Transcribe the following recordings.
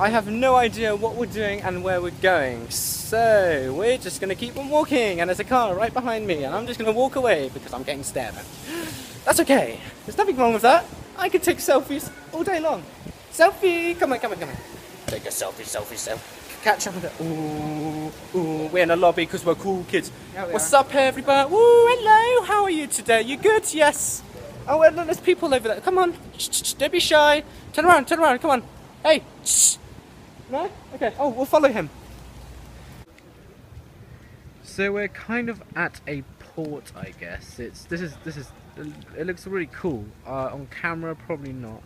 I have no idea what we're doing and where we're going. So we're just gonna keep on walking and there's a car right behind me and I'm just gonna walk away because I'm getting stared at. That's okay. There's nothing wrong with that. I can take selfies all day long. Selfie! Come on, come on, come on. Take a selfie, selfie, selfie. Catch up with it. Ooh, ooh, we're in a lobby because we're cool kids. Yeah, we What's are. up, everybody? Woo, hello. How are you today? You good? Yes. Oh, look, there's people over there. Come on. Shh, shh, don't be shy. Turn around, turn around. Come on. Hey. Shh. No? Okay. Oh, we'll follow him. So we're kind of at a port, I guess. It's this is this is it looks really cool. Uh, on camera, probably not.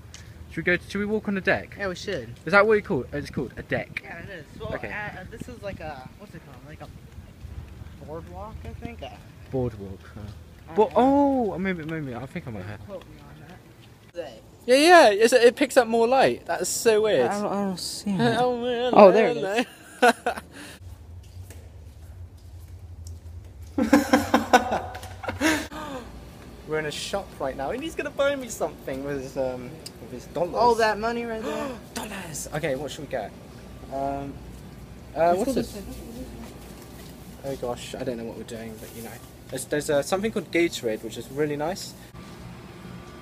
Should we go? should we walk on the deck? Yeah, we should. Is that what you call it? It's called a deck. Yeah, it is. Well, Okay. uh, uh, this is like a what's it called? Like a boardwalk, I think. Uh, Boardwalk. Huh? I But oh, maybe maybe I think I might have. Quote me on that. Yeah, yeah. It's, it picks up more light. That's so weird. I don't, I don't see Oh, well, Oh, there it hello. We're in a shop right now, and he's gonna buy me something with his um with his dollars. Oh, that money right there. dollars. Okay, what should we get? Um, uh, what's this? Oh gosh, I don't know what we're doing, but you know, there's there's uh, something called Gatorade, which is really nice.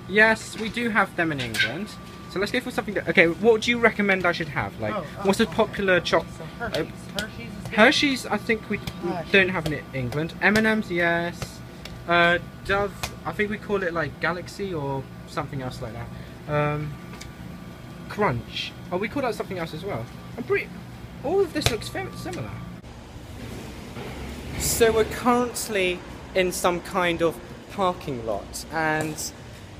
Yes, we do have them in England. So let's go for something. That, okay, what do you recommend I should have? Like, Oh, oh, what's a popular choc? So Hershey's. Hershey's. Hershey's, I think we, we Hershey's. don't have in England. M and M's, yes. Uh, Dove, I think we call it like Galaxy or something else like that. Um, Crunch. Oh, we call that something else as well. I'm pretty. All of this looks very similar. So we're currently in some kind of parking lot, and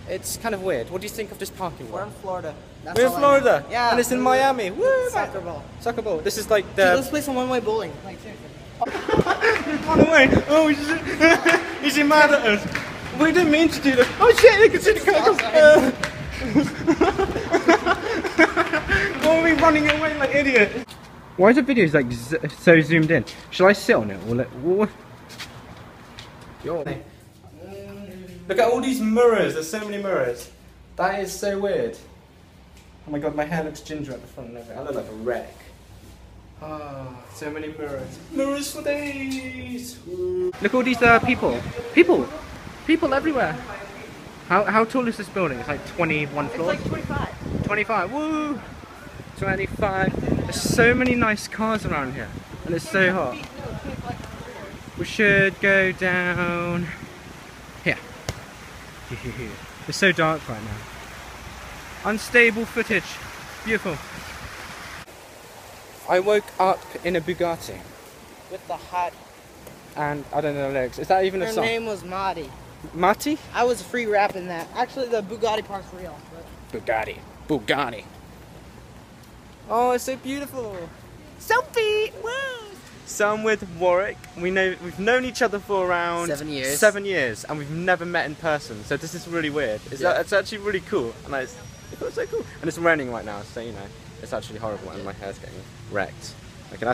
it's kind of weird. What do you think of this parking lot? We're in Florida. That's We're in Florida, know. Yeah. and it's in Miami. Woo! Soccer ball. Soccer ball. This is like Dude, the. let's play some one-way bowling. Like seriously. Run away! Oh, he's, is he mad at us? We didn't mean to do that. Oh shit! They can see the car. Why are we running away like idiots? Why is the video like z- so zoomed in? Shall I sit on it or let? What? Yo. Look at all these mirrors. There's so many mirrors. That is so weird. Oh my god, my hair looks ginger at the front and everything. I look like a wreck. Ah, so many mirrors. Mirrors for days. Look at all these uh, people. People. People everywhere. How, how tall is this building? It's like 21 floors? It's floors. like 25. 25. Woo! 25. There's so many nice cars around here. And it's so hot. We should go down here. It's so dark right now. Unstable footage. Beautiful. I woke up in a Bugatti With the hat. and I don't know the lyrics. Is that even a song? Her name was Madi. Mati? I was free rapping that. Actually, the Bugatti part's real. But Bugatti. Bugatti. Oh, it's so beautiful. Selfie! Woo! So I'm with Warwick. We know we've known each other for around Seven years. Seven years, and we've never met in person. So this is really weird. It's, Yeah. it's actually really cool, and it's, it so cool. And it's raining right now, so you know it's actually horrible, and my hair's getting wrecked. Okay,